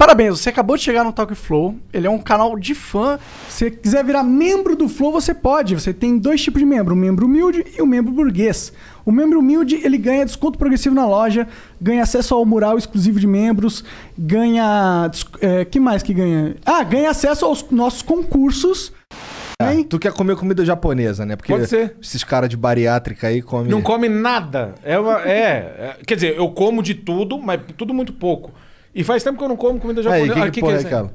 Parabéns, você acabou de chegar no Talk Flow. Ele é um canal de fã. Se você quiser virar membro do Flow, você pode. Você tem dois tipos de membro, o membro humilde e o membro burguês. O membro humilde, ele ganha desconto progressivo na loja, ganha acesso ao mural exclusivo de membros, ganha... É, que mais que ganha? Ah, ganha acesso aos nossos concursos. É, tu quer comer comida japonesa, né? Porque Pode ser. esses caras de bariátrica aí comem. Não come nada. É, uma- é, é- Quer dizer, eu como de tudo, mas tudo muito pouco. E faz tempo que eu não como comida Aí, japonesa. que, Ah, que é aquela?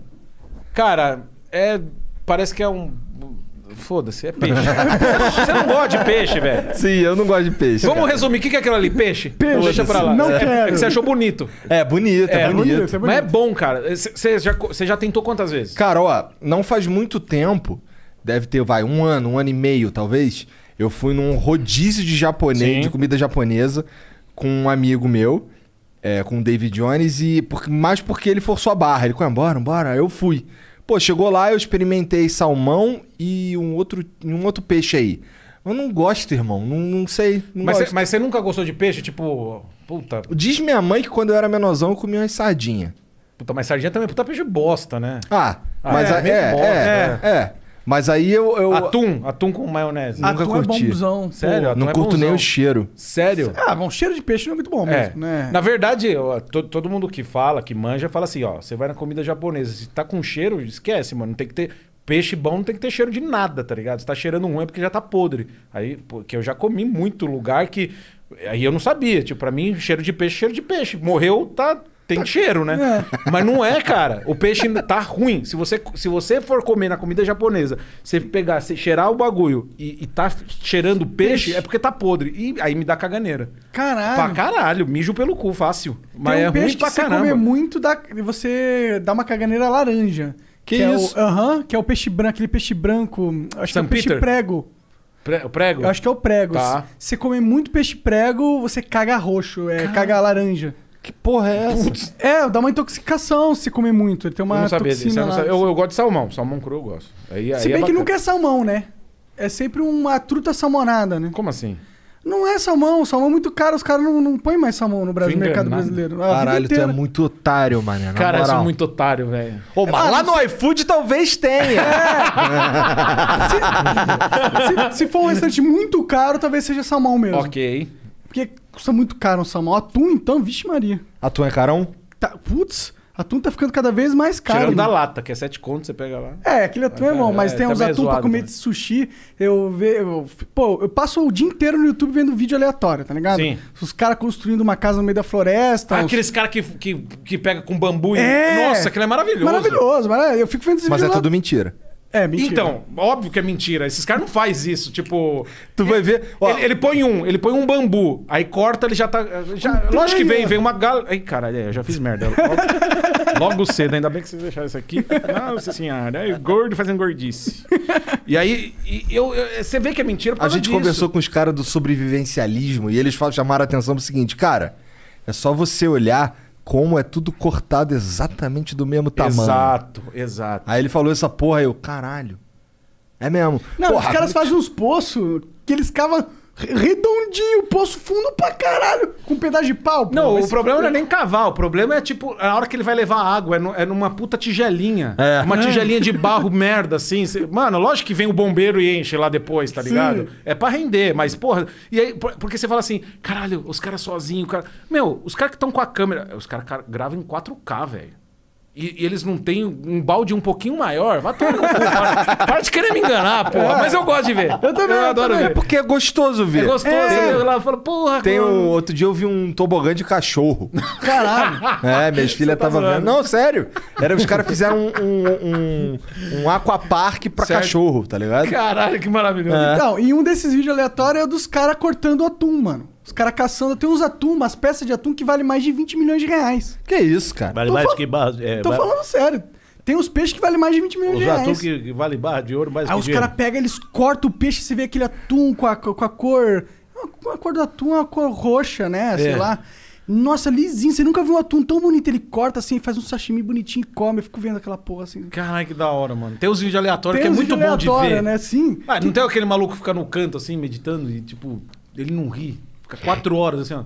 Cara, é. Parece que é um. Foda-se, é peixe. Você não gosta de peixe, velho. Sim, eu não gosto de peixe. Vamos cara. resumir. O que que é aquilo ali? Peixe? Peixe. Deixa pra lá. Não é, quero. é que você achou bonito. É bonito, é, É, bonito. bonito, é Mas é bom, cara. Você já, já tentou quantas vezes? Cara, ó, não faz muito tempo, deve ter, vai, um ano, um ano e meio, talvez. Eu fui num rodízio de japonês, Sim. de comida japonesa, com um amigo meu, é, com o David Jones, e por, mais porque ele forçou a barra. Ele falou, bora, bora. Eu fui. Pô, chegou lá, eu experimentei salmão e um outro, um outro peixe aí. Eu não gosto, irmão. Não, não sei. Não Mas você, mas você nunca gostou de peixe? Tipo, puta. Diz minha mãe que quando eu era menorzão eu comia umas sardinhas. Puta, mas sardinha também é puta peixe bosta, né? Ah, Ah, mas é, a- é, é, bosta, é, é. Mas aí eu. eu Atum, atum com maionese. Nunca Atum é curti. bonzão. Sério? não Atum é curto nem bonzão. o cheiro. Sério? Ah, bom, cheiro de peixe não é muito bom É. mesmo, né? Na verdade, eu- to- todo mundo que fala, que manja, fala assim, ó, você vai na comida japonesa, se tá com cheiro, esquece, mano, não tem que ter peixe bom, não tem que ter cheiro de nada, tá ligado? Se tá cheirando ruim é porque já tá podre. Aí, porque eu já comi muito lugar que aí eu não sabia, tipo, pra mim, cheiro de peixe, cheiro de peixe. Morreu, tá tem cheiro, né? Mas não é, cara. O peixe tá ruim. Se você, se você for comer na comida japonesa, você pegar, você cheirar o bagulho e, e tá cheirando peixe, Peixe. é porque tá podre. E aí me dá caganeira. Caralho. Pra caralho, mijo pelo cu, fácil. Mas Tem um é peixe ruim pra que você caramba. comer muito, dá, você dá uma caganeira laranja. Que é isso? o- Aham, que é o peixe branco, aquele peixe branco. Acho que é o peixe Peter? prego. Pre- o prego? Eu acho que é o prego. Tá. Se você comer muito peixe prego, você caga roxo, é, caga laranja. Que porra é essa? É, dá uma intoxicação se comer muito. Ele tem uma eu não sabia toxina disso. Eu, não sabia. Eu- eu gosto de salmão. Salmão cru eu gosto. Aí, aí Se é bem que bacana. nunca é salmão, né? É sempre uma truta salmonada, né? Como assim? Não é salmão, salmão é muito caro, os caras não, não põem mais salmão no Brasil, mercado brasileiro. A Caralho, tu é muito otário, mané. na Cara, eu moral. sou muito otário, velho. Ô, mas lá no iFood talvez tenha. se, se for um restaurante muito caro, talvez seja salmão mesmo. Ok. Porque custa muito caro um salmão. Atum, então, vixe Maria. Atum é carão? Tá, putz, atum tá ficando cada vez mais caro. Tirando da lata, que é sete contos, você pega lá. É, aquele atum é bom, mas É, tem uns também é atum pra comer né? de sushi. Eu vejo. Pô, eu passo o dia inteiro no YouTube vendo vídeo aleatório, tá ligado? Sim. Os caras construindo uma casa no meio da floresta. Ah, os- aqueles caras que, que, que pega com bambu e. É. Nossa, aquilo é maravilhoso. Maravilhoso, maravilhoso. Eu fico vendo esses Mas é vídeos lá- tudo mentira. É, mentira. Então, óbvio que é mentira. Esses caras não fazem isso. Tipo. Tu vai ver. Ó, Ele, ele põe um, ele põe um bambu, aí corta, ele já tá. Já, lógico que vem, vem uma gal. Ai, caralho, é, eu já fiz merda. Logo, logo cedo, ainda bem que vocês deixaram isso aqui. Nossa senhora, aí, gordo fazendo gordice. E aí, e eu, eu- você vê que é mentira a gente disso. conversou com os caras do sobrevivencialismo e eles falam, chamaram a atenção pro seguinte, cara, é só você olhar como é tudo cortado exatamente do mesmo tamanho. Exato, exato. Aí ele falou essa porra, aí eu, caralho. É mesmo. Não, Porra, os caras fazem uns poços que eles cavam redondinho, poço fundo pra caralho, com um pedaço de pau. pô. Não, o problema não é nem cavar, o problema é tipo, a hora que ele vai levar água, é, nu- é numa puta tigelinha. É. Uma tigelinha de barro merda, assim. Mano, lógico que vem o bombeiro e enche lá depois, tá ligado? É pra render, mas porra. E aí, por- porque você fala assim, caralho, os caras sozinhos, cara. Meu, os caras que estão com a câmera, os caras cara, gravam em 4K, velho. E, e eles não têm um balde um pouquinho maior. Vai tomar no cu, para, para de querer me enganar, porra. Mas eu gosto de ver. Eu também, eu adoro também. ver. É porque é gostoso ver. É gostoso. É. Eu lá falo, porra, Tem um, outro dia eu vi um tobogã de cachorro. Caralho. É, minhas filhas tá estavam zoando. vendo. Não, sério. Era, os caras fizeram um, um, um, um aquapark pra Certo. cachorro, tá ligado? Caralho, que maravilhoso. É. Então, e um desses vídeos aleatórios é dos caras cortando atum, mano. Os caras caçando. Tem uns atum, umas peças de atum que valem mais de 20 milhões de reais. Que isso, cara? Vale Tô mais fal- que barra. É, Tô falando sério. Tem uns peixes que valem mais de 20 milhões Os de atum reais. que, que vale barra de ouro mais Aí que os caras pegam, eles cortam o peixe, você vê aquele atum com a, com a cor. A cor do atum é uma cor roxa, né? Sei É. lá. Nossa, lisinho. Você nunca viu um atum tão bonito. Ele corta assim, faz um sashimi bonitinho e come. Eu fico vendo aquela porra assim. Caralho, que da hora, mano. Tem os vídeos aleatórios Tem que é muito bom de ver. né? Sim. Ah, não tem aquele maluco que fica no canto assim, meditando e tipo, ele não ri. Fica quatro horas assim, ó.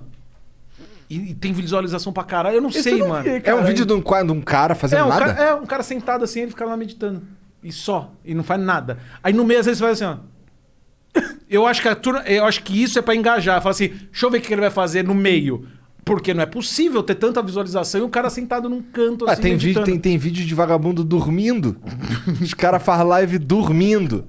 E, e tem visualização pra caralho. Eu não Esse sei, eu não mano. vi, É um cara. vídeo de um, qua- de um cara fazendo É um, nada? cara, é um cara sentado assim, ele fica lá meditando. E só. E não faz nada. Aí no meio, às vezes, você faz assim, ó. Eu acho que a turma, eu acho que isso é pra engajar. Fala assim, deixa eu ver o que ele vai fazer no meio. Porque não é possível ter tanta visualização e o cara sentado num canto Ah, assim. tem, vídeo, meditando. tem, tem vídeo de vagabundo dormindo. Os caras fazem live dormindo.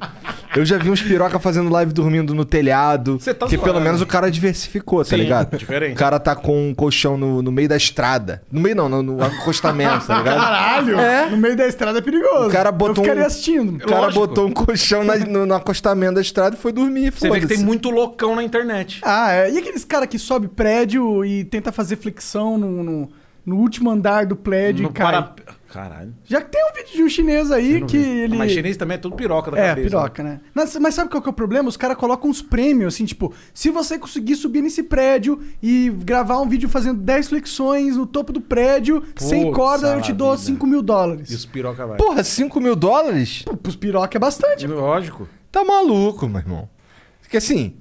Eu já vi uns piroca fazendo live dormindo no telhado. Cê tá que zoando. pelo menos o cara diversificou, tá Sim, ligado? diferente. O cara tá com um colchão no, no meio da estrada. No meio não, no, no acostamento, tá ligado? Caralho! É. No meio da estrada é perigoso. O cara botou Eu ficaria um- assistindo. O cara Lógico. botou um colchão na- no, no acostamento da estrada e foi dormir. Você vê que tem muito loucão na internet. Ah, é. E aqueles caras que sobe prédio e tenta fazer flexão no, no, no último andar do prédio No e cai? para... Caralho. Já que tem um vídeo de um chinês aí que vi. ele. Mas chinês também é tudo piroca da É, cabeça. piroca, né? Mas, mas sabe qual que é o problema? Os caras colocam uns prêmios, assim, tipo, se você conseguir subir nesse prédio e gravar um vídeo fazendo 10 flexões no topo do prédio, sem Putz, corda, eu te dou vida. 5 mil dólares. E os piroca vai. Porra, 5 mil dólares? Pô, Pros piroca é bastante. Lógico. Tá maluco, meu irmão. Porque assim,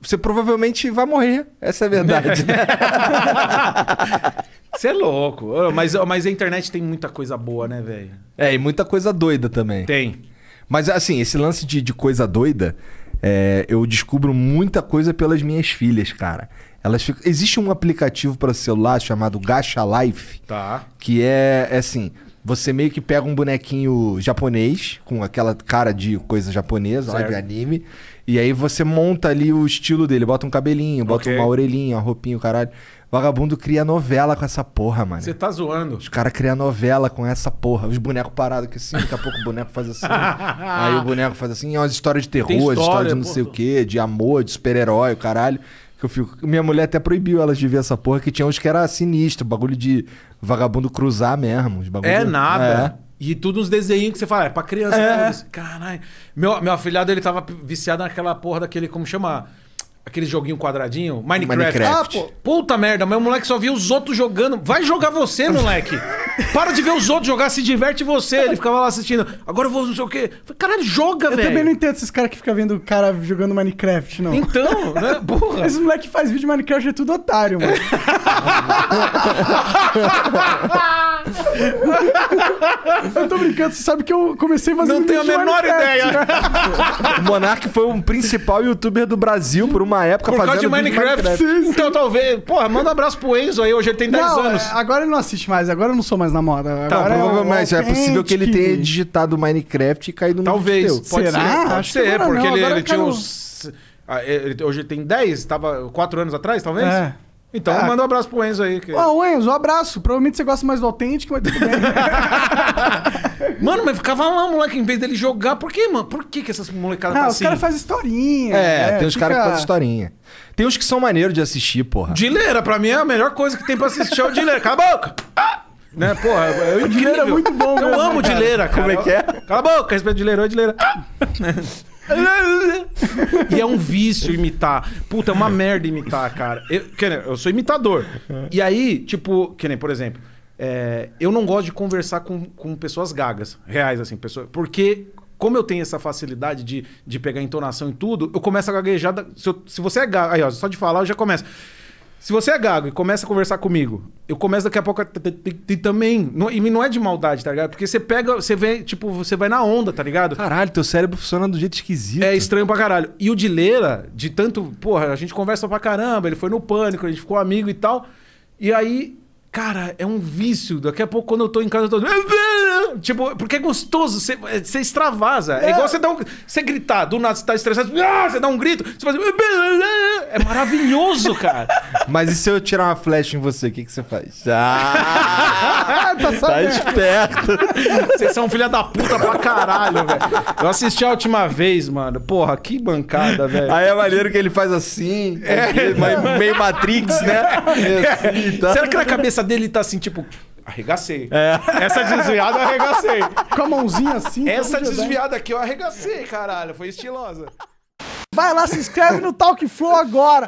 você provavelmente vai morrer. Essa é a verdade. Você é louco. Mas, mas a internet tem muita coisa boa, né, velho? é, e muita coisa doida também. Tem. Mas assim, esse lance de, de coisa doida, é, eu descubro muita coisa pelas minhas filhas, cara. Elas ficam... Existe um aplicativo para celular chamado Gacha Life, Tá. que é, é assim, você meio que pega um bonequinho japonês, com aquela cara de coisa japonesa, lá Certo. de anime, e aí você monta ali o estilo dele, bota um cabelinho, bota Ok. uma orelhinha, uma roupinha, o caralho. Vagabundo cria novela com essa porra, mano. Você tá zoando. Os caras criam novela com essa porra. Os bonecos parados aqui assim, daqui a pouco o boneco faz assim. aí o boneco faz assim, é umas histórias de terror, história, história de não pô. sei o quê, de amor, de super-herói, caralho. Que eu fico... Minha mulher até proibiu elas de ver essa porra, que tinha uns que era sinistro, bagulho de vagabundo cruzar mesmo. É nada. E tudo uns desenhos que você fala, é pra criança. É. Caralho. Meu, meu afilhado, ele tava viciado naquela porra daquele, como chama? Aquele joguinho quadradinho? Minecraft. Minecraft. Ah, pô. Puta merda, meu moleque só via os outros jogando. Vai jogar você, moleque. Para de ver os outros jogar, se diverte você. Ele ficava lá assistindo. Agora eu vou não sei o quê. Falei, Caralho, joga, Eu velho. também não entendo esses caras que ficam vendo o cara jogando Minecraft, não. Então, né? Porra. Esses moleque que faz vídeo de Minecraft é tudo otário, mano. eu tô brincando, você sabe que eu comecei fazendo Não tenho a menor Minecraft, ideia. né? O Monark foi um principal youtuber do Brasil por uma época Por causa de fazendo vídeo Minecraft. Então talvez. Porra, manda um abraço pro Enzo aí. Hoje ele tem 10 Não, anos. é, agora ele não assiste mais, agora eu não sou mais na moda. Tá, Agora provavelmente o é possível que ele tenha digitado Minecraft e caído no Talvez. Pode Será? ser. Pode Acho que ser, agora porque não, ele, agora ele eu tinha quero- uns. ah, ele- hoje ele tem 10, tava 4 anos atrás, talvez? É. Então Ah. manda um abraço pro Enzo aí. que- Ó, Enzo, um abraço. Provavelmente você gosta mais do autêntico, mas tudo bem. Mano, mas ficava lá, moleque, em vez dele jogar. Por que, mano? Por que, que essas molecadas ah, tá os assim? caras fazem historinha. É, tem uns caras que fazem historinha. Tem uns que são maneiros de assistir, porra. Dileira, pra mim é a melhor coisa que tem pra assistir é o Dileira. Cala a boca! Né, porra, é incrível. É muito bom Eu mesmo, amo cara. Dileira, cara. Como é que é? Cala a boca, respeito Dileira. Oi, Dileira. e é um vício imitar. Puta, é uma merda imitar, cara. Eu, eu sou imitador. E aí, tipo, que nem, por exemplo, é, eu não gosto de conversar com, com pessoas gagas, reais, assim, pessoas. Porque. Como eu tenho essa facilidade de, de pegar entonação e tudo, eu começo a gaguejar. Se, eu- se você é gago, aí, ó, só de falar eu já começo. Se você é gago e começa a conversar comigo, eu começo daqui a pouco a também. E não é de maldade, tá ligado? Porque você pega, você vem, tipo, você vai na onda, tá ligado? Caralho, teu cérebro funciona do jeito esquisito. É estranho pra caralho. E o Dileira, de tanto. Porra, a gente conversa pra caramba, ele foi no pânico, a gente ficou amigo e tal. E aí, cara, é um vício. Daqui a pouco, quando eu tô em casa, eu tô. Tipo, porque é gostoso, você, você extravasa. É, igual você dar um, Você gritar, do nada você tá estressado, ah, você dá um grito, você faz. É maravilhoso, cara. Mas e se eu tirar uma flecha em você, o que, que você faz? Ah, tá tá esperto. Vocês são filha da puta pra caralho, velho. Eu assisti a última vez, mano. Porra, que bancada, velho. Aí é maneiro que ele faz assim, É. meio, meio Matrix, né? Assim, tá. Será que na cabeça dele tá assim, tipo, arregacei? É. Essa desviada eu arregacei. Com a mãozinha assim. Essa né? desviada aqui eu arregacei, caralho. Foi estilosa. Vai lá, se inscreve no Talk Flow agora.